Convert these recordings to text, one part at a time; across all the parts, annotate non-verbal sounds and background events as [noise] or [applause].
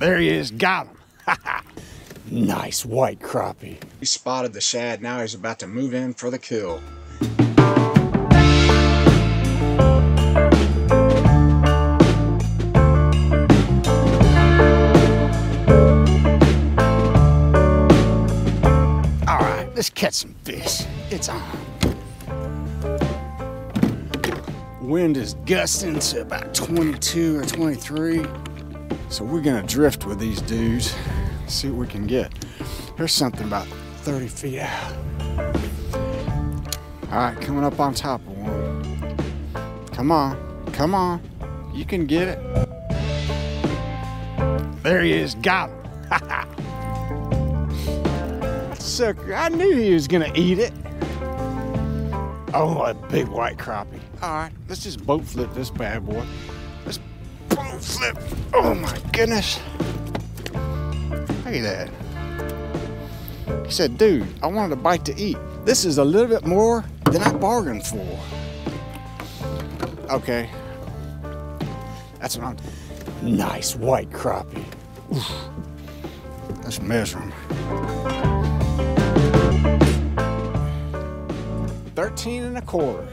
There he is, got him. [laughs] nice white crappie. He spotted the shad, now he's about to move in for the kill. All right, let's catch some fish. It's on. Wind is gusting to about 22 or 23. So we're gonna drift with these dudes, see what we can get. Here's something about 30 feet out. All right, coming up on top of one. Come on, come on. You can get it. There he is, got him. [laughs] Sucker, I knew he was gonna eat it. Oh, a big white crappie. All right, let's just boat flip this bad boy. Let's flip. Oh my goodness. Look at that. He said, dude, I wanted a bite to eat. This is a little bit more than I bargained for. Okay. That's what I'm. Nice white crappie. Oof. Let's measure them. 13 and a quarter.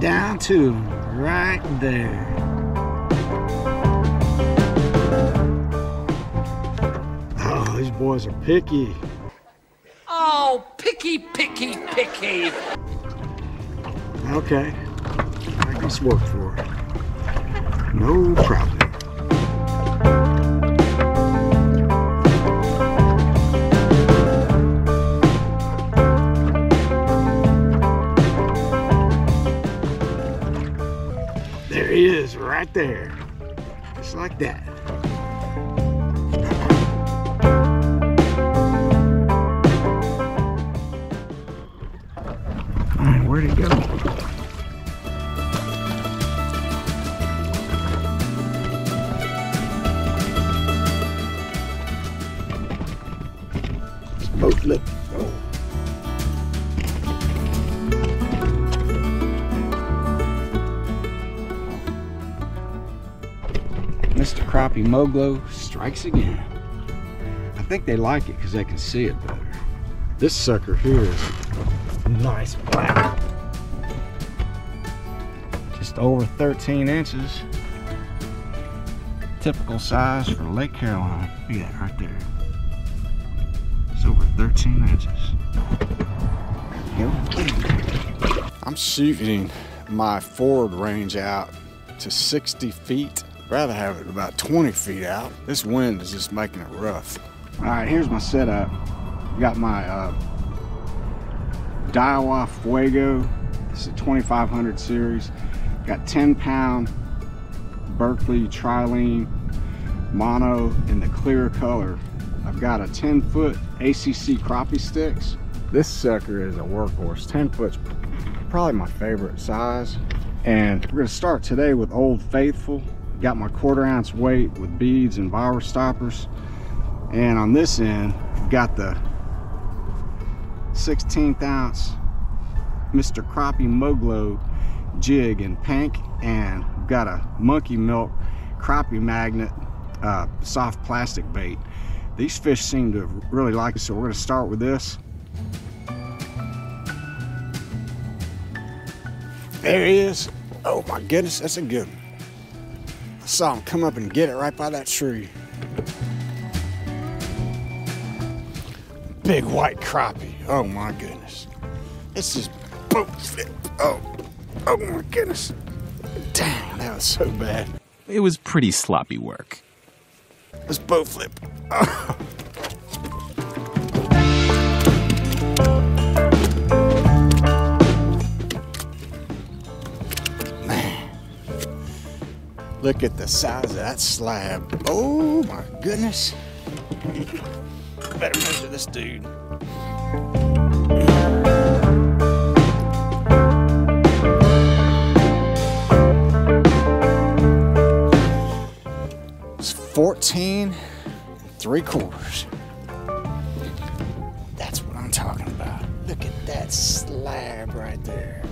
Down to right there. Oh, these boys are picky. Oh, picky, picky, picky. Okay. I guess work for it. No problem. Right there. Just like that. Crappie Moglo strikes again. I think they like it because they can see it better. This sucker here is nice black. Just over 13 inches. Typical size for Lake Carolina. Look at that right there. It's over 13 inches. I'm shooting my forward range out to 60 feet. Rather have it about 20 feet out. This wind is just making it rough. All right, here's my setup. Got my uh, Daiwa Fuego. It's a 2500 series. Got 10 pound Berkley Trilene mono in the clear color. I've got a 10 foot ACC Crappie Stix. This sucker is a workhorse. 10 foot's probably my favorite size. And we're gonna start today with Old Faithful. Got my quarter ounce weight with beads and bobber stoppers. And on this end, got the 16th ounce Mr. Crappie Moglo jig in pink and got a monkey milk crappie magnet uh, soft plastic bait. These fish seem to really like it, so we're gonna start with this. There he is. Oh my goodness, that's a good one. I saw him come up and get it right by that tree. Big white crappie. Oh my goodness. It's just boat flip. Oh, oh my goodness. Dang, that was so bad. It was pretty sloppy work. Let's boat flip. Oh. [laughs] Look at the size of that slab. Oh my goodness. Better measure this dude. It's 14 and three quarters. That's what I'm talking about. Look at that slab right there.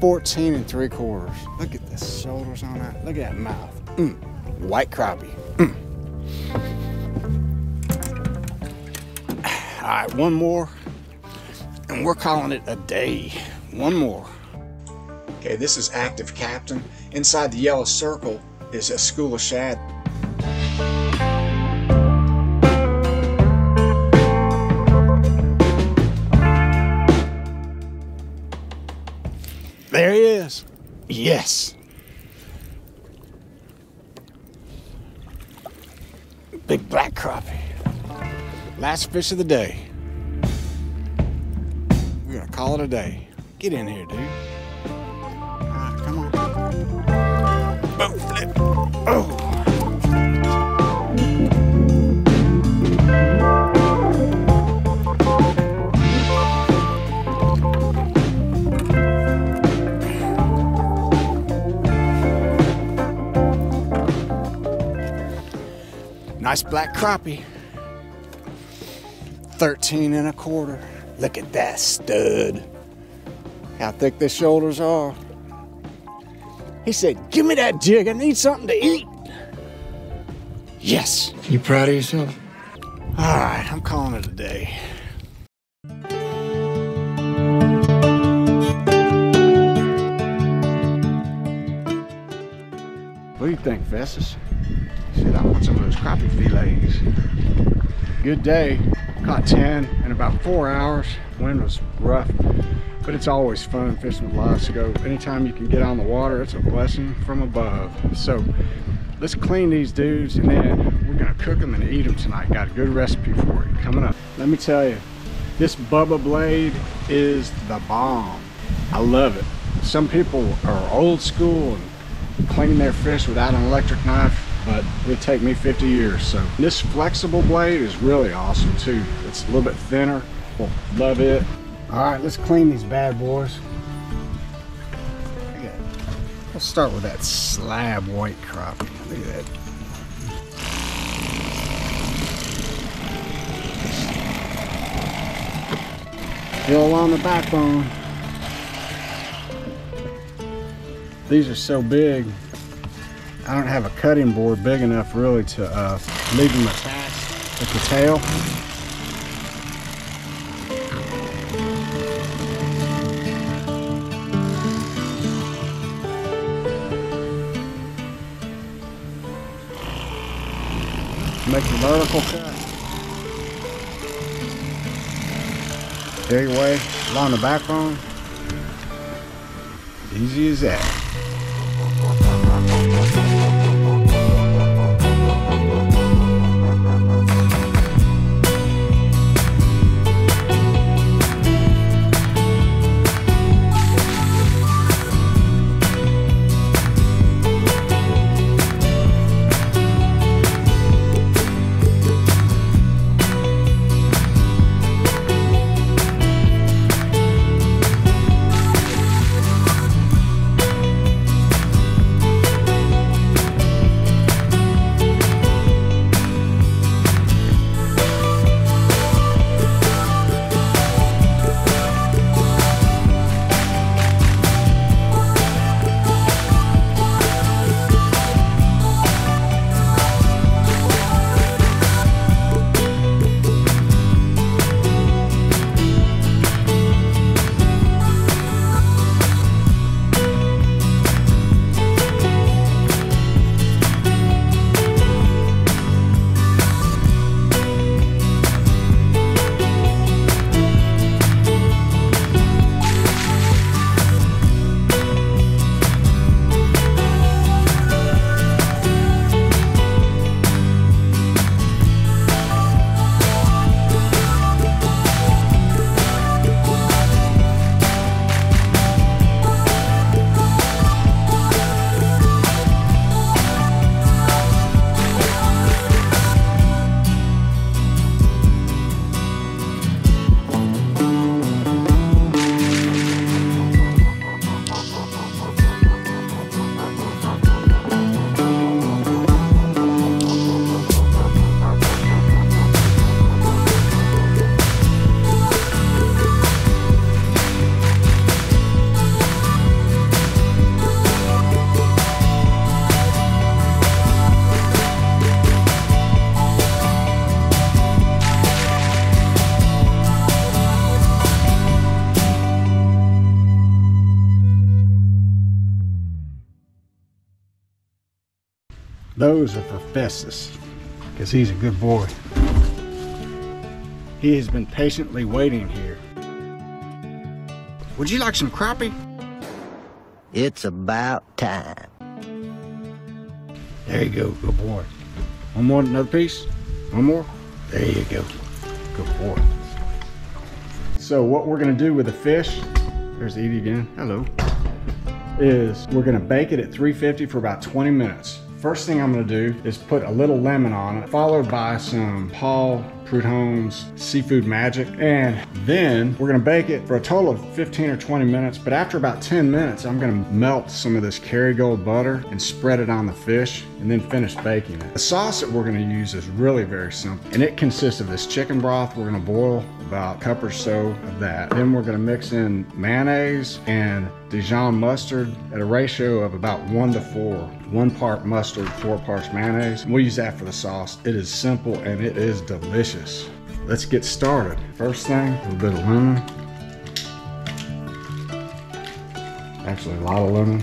14 and three quarters. Look at the shoulders on that. Look at that mouth. Mm. White crappie. Mm. All right, one more. And we're calling it a day. One more. Okay, this is Active Captain. Inside the yellow circle is a school of shad. Yes. Big black crappie. Last fish of the day. We're gonna call it a day. Get in here, dude. Ah, come on. Boom, flip. Oh. Black crappie. 13 and a quarter. Look at that stud. How thick the shoulders are. He said, Give me that jig. I need something to eat. Yes. You proud of yourself? All right, I'm calling it a day. What do you think, Festus? I want some of those crappie fillets. Good day. Caught 10 in about four hours. Wind was rough, but it's always fun fishing with live scope. Anytime you can get on the water, it's a blessing from above. So let's clean these dudes and then we're gonna cook them and eat them tonight. Got a good recipe for it coming up. Let me tell you, this Bubba blade is the bomb. I love it. Some people are old school and clean their fish without an electric knife, but it would take me 50 years. So this flexible blade is really awesome too. It's a little bit thinner. Well, love it. All right, let's clean these bad boys. Let's start with that slab white crappie. Look at that. Still along the backbone. These are so big, I don't have a cutting board big enough really to uh, leave them attached at the tail. Make a vertical cut. There you way along the backbone. Easy as that. Those are for Festus, because he's a good boy. He has been patiently waiting here. Would you like some crappie? It's about time. There you go, good boy. One more, another piece? One more? There you go. Good boy. So what we're gonna do with the fish, there's Edie again, hello, is we're gonna bake it at 350 for about 20 minutes. First thing I'm gonna do is put a little lemon on it, followed by some Paul Prudhomme's Seafood Magic. And then we're gonna bake it for a total of 15 or 20 minutes. But after about 10 minutes, I'm gonna melt some of this Kerrygold butter and spread it on the fish and then finish baking it. The sauce that we're gonna use is really very simple. And it consists of this chicken broth. We're gonna boil about a cup or so of that. Then we're gonna mix in mayonnaise and Dijon mustard at a ratio of about one to four. One part mustard, four parts mayonnaise. We'll use that for the sauce. It is simple and it is delicious. Let's get started. First thing, a little bit of lemon. Actually, a lot of lemon.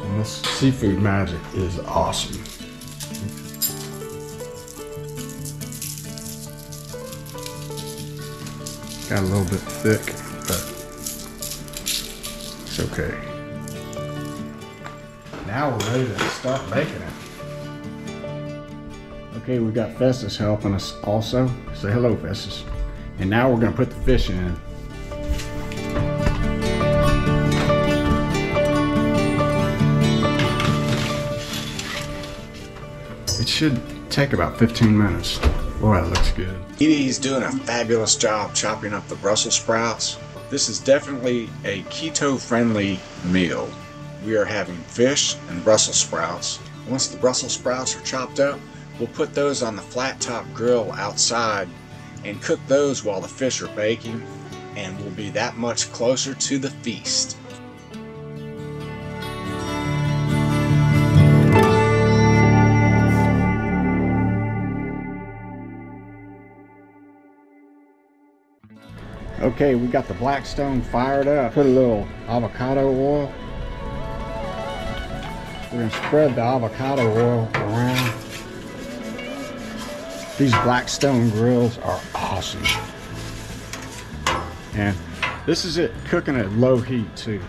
And this seafood magic is awesome. Got a little bit thick, but it's okay. Now we're ready to start baking it. Okay, we got Festus helping us also. Say hello, Festus. And now we're gonna put the fish in. It should take about 15 minutes. Boy, that looks good. Edie's doing a fabulous job chopping up the Brussels sprouts. This is definitely a keto-friendly meal. We are having fish and Brussels sprouts. Once the Brussels sprouts are chopped up, we'll put those on the flat top grill outside and cook those while the fish are baking and we'll be that much closer to the feast. Okay, we got the Blackstone fired up. Put a little avocado oil. We're gonna spread the avocado oil around. These Blackstone grills are awesome. And this is it cooking at low heat too.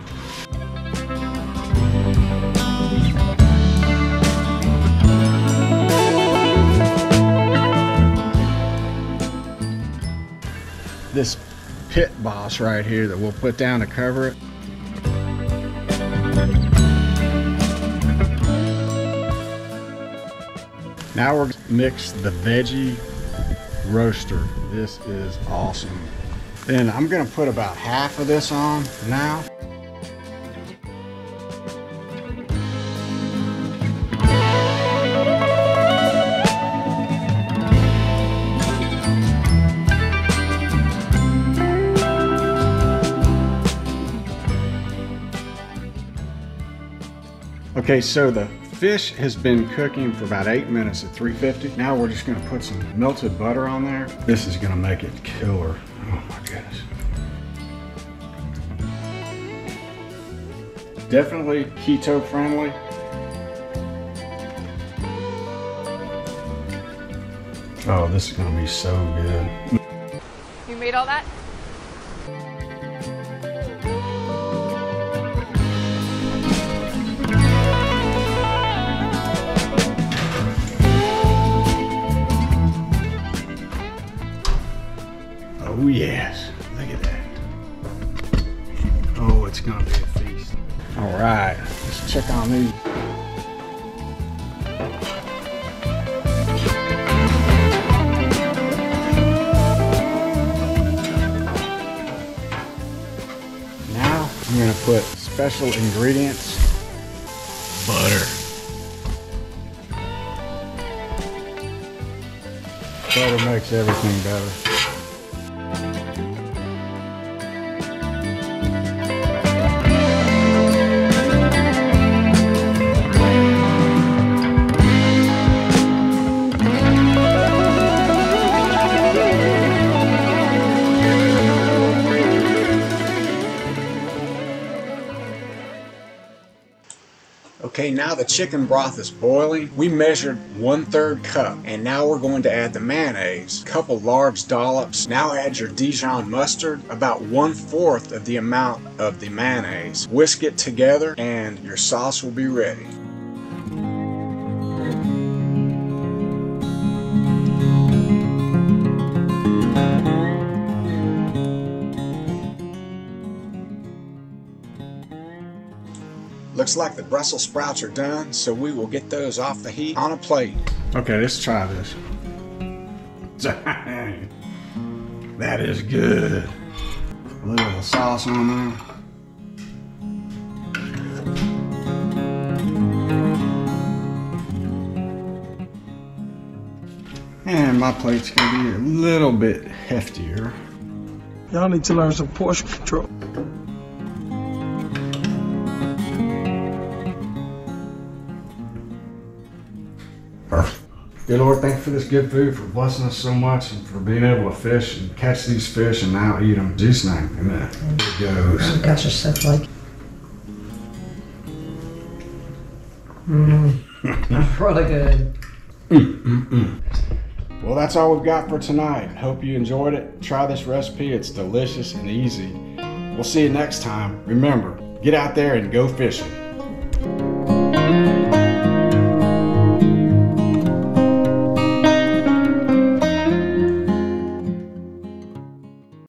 This pit boss right here that we'll put down to cover it. Now we're gonna mix the veggie roaster. This is awesome. Then I'm gonna put about half of this on now. Okay, so the fish has been cooking for about eight minutes at 350. Now we're just gonna put some melted butter on there. This is gonna make it killer. Oh my goodness. Definitely keto friendly. Oh, this is gonna be so good. You made all that? Let's check on these. Now I'm gonna put special ingredients, butter. Butter makes everything better. Okay, now the chicken broth is boiling. We measured one third cup, and now we're going to add the mayonnaise. a Couple large dollops. Now add your Dijon mustard, about one fourth of the amount of the mayonnaise. Whisk it together, and your sauce will be ready. Looks like the Brussels sprouts are done, so we will get those off the heat on a plate. Okay, let's try this. Dang. [laughs] That is good. A little sauce on there. And my plate's gonna be a little bit heftier. Y'all need to learn some portion control. Dear Lord, thank you for this good food, for blessing us so much, and for being able to fish and catch these fish and now eat them. In Jesus' name, amen. It goes. Got yourself like. Mmm. really good. Mm, mm, mm. Well, that's all we've got for tonight. Hope you enjoyed it. Try this recipe, it's delicious and easy. We'll see you next time. Remember, get out there and go fishing.